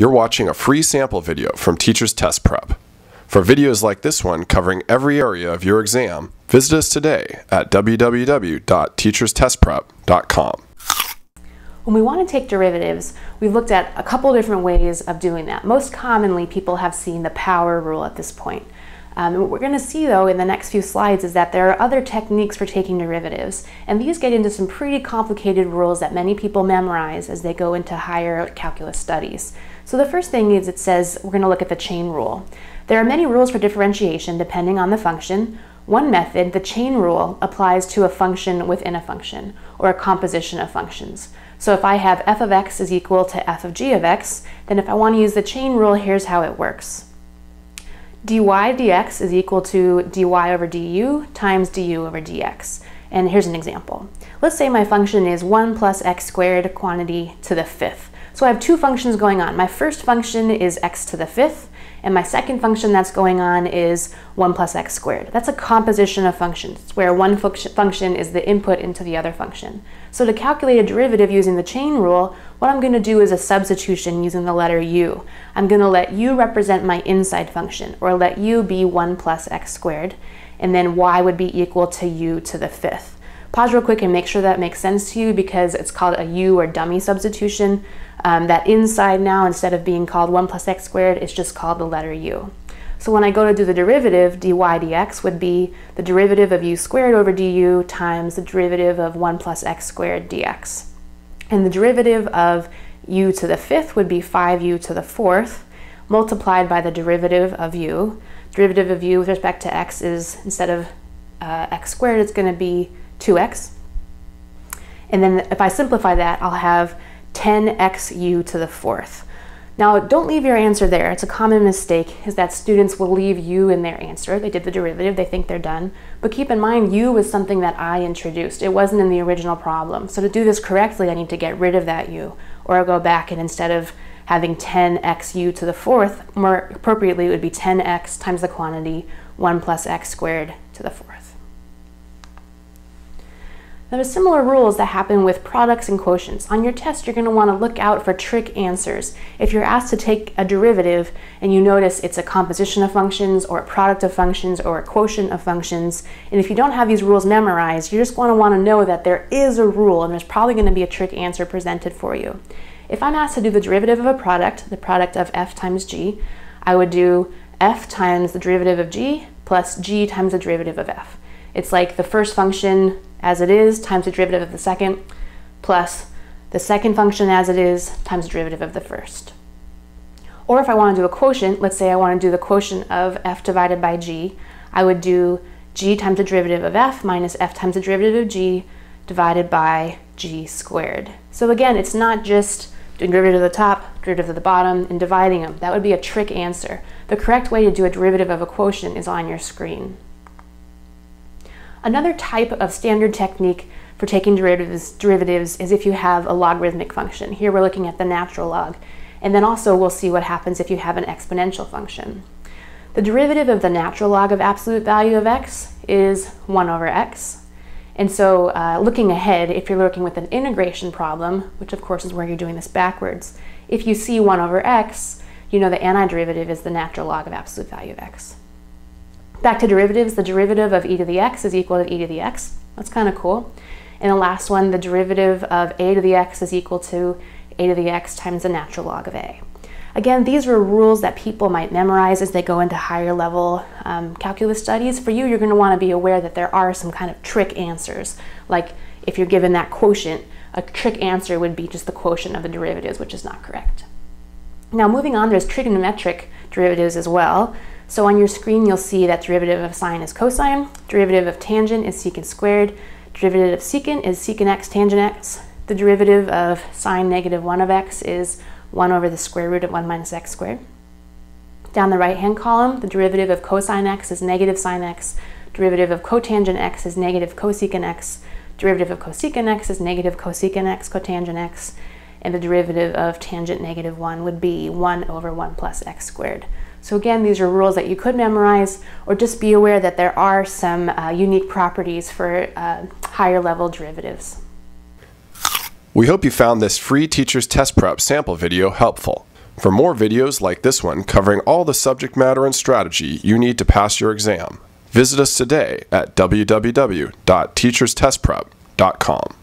You're watching a free sample video from Teacher's Test Prep. For videos like this one covering every area of your exam, visit us today at www.teacherstestprep.com. When we want to take derivatives, we've looked at a couple different ways of doing that. Most commonly, people have seen the power rule at this point. Um, and what we're going to see though in the next few slides is that there are other techniques for taking derivatives, and these get into some pretty complicated rules that many people memorize as they go into higher calculus studies. So the first thing is it says we're going to look at the chain rule. There are many rules for differentiation depending on the function. One method, the chain rule, applies to a function within a function, or a composition of functions. So if I have f of x is equal to f of g of x, then if I want to use the chain rule, here's how it works dy dx is equal to dy over du times du over dx. And here's an example. Let's say my function is 1 plus x squared quantity to the fifth. So I have two functions going on. My first function is x to the fifth, and my second function that's going on is 1 plus x squared. That's a composition of functions, where one function is the input into the other function. So to calculate a derivative using the chain rule, what I'm going to do is a substitution using the letter u. I'm going to let u represent my inside function, or let u be 1 plus x squared, and then y would be equal to u to the fifth. Pause real quick and make sure that makes sense to you because it's called a u or dummy substitution. Um, that inside now, instead of being called 1 plus x squared, it's just called the letter u. So when I go to do the derivative, dy dx would be the derivative of u squared over du times the derivative of 1 plus x squared dx. And the derivative of u to the fifth would be 5u to the fourth multiplied by the derivative of u. Derivative of u with respect to x is, instead of uh, x squared, it's going to be 2x. And then if I simplify that, I'll have 10xu to the fourth. Now, don't leave your answer there. It's a common mistake is that students will leave u in their answer. They did the derivative, they think they're done. But keep in mind, u was something that I introduced. It wasn't in the original problem. So to do this correctly, I need to get rid of that u. Or I'll go back and instead of having 10xu to the fourth, more appropriately it would be 10x times the quantity 1 plus x squared to the fourth. There are similar rules that happen with products and quotients. On your test, you're going to want to look out for trick answers. If you're asked to take a derivative and you notice it's a composition of functions or a product of functions or a quotient of functions, and if you don't have these rules memorized, you're just want to want to know that there is a rule and there's probably going to be a trick answer presented for you. If I'm asked to do the derivative of a product, the product of f times g, I would do f times the derivative of g plus g times the derivative of f. It's like the first function as it is times the derivative of the second plus the second function as it is times the derivative of the first. Or if I want to do a quotient, let's say I want to do the quotient of f divided by g, I would do g times the derivative of f minus f times the derivative of g divided by g squared. So again, it's not just doing derivative of the top, derivative of the bottom, and dividing them. That would be a trick answer. The correct way to do a derivative of a quotient is on your screen. Another type of standard technique for taking derivatives, derivatives is if you have a logarithmic function. Here we're looking at the natural log. And then also we'll see what happens if you have an exponential function. The derivative of the natural log of absolute value of x is 1 over x. And so uh, looking ahead, if you're working with an integration problem, which of course is where you're doing this backwards, if you see 1 over x, you know the antiderivative is the natural log of absolute value of x. Back to derivatives, the derivative of e to the x is equal to e to the x. That's kind of cool. And the last one, the derivative of a to the x is equal to a to the x times the natural log of a. Again, these are rules that people might memorize as they go into higher level um, calculus studies. For you, you're going to want to be aware that there are some kind of trick answers. Like if you're given that quotient, a trick answer would be just the quotient of the derivatives, which is not correct. Now moving on, there's trigonometric derivatives as well. So on your screen, you'll see that derivative of sine is cosine, derivative of tangent is secant squared, derivative of secant is secant x tangent x, the derivative of sine negative 1 of x is 1 over the square root of 1 minus x squared. Down the right-hand column, the derivative of cosine x is negative sine x, derivative of cotangent x is negative cosecant x, derivative of cosecant x is negative cosecant x cotangent x, and the derivative of tangent negative 1 would be 1 over 1 plus x squared. So again, these are rules that you could memorize or just be aware that there are some uh, unique properties for uh, higher level derivatives. We hope you found this free Teacher's Test Prep sample video helpful. For more videos like this one covering all the subject matter and strategy you need to pass your exam, visit us today at www.teacherstestprep.com.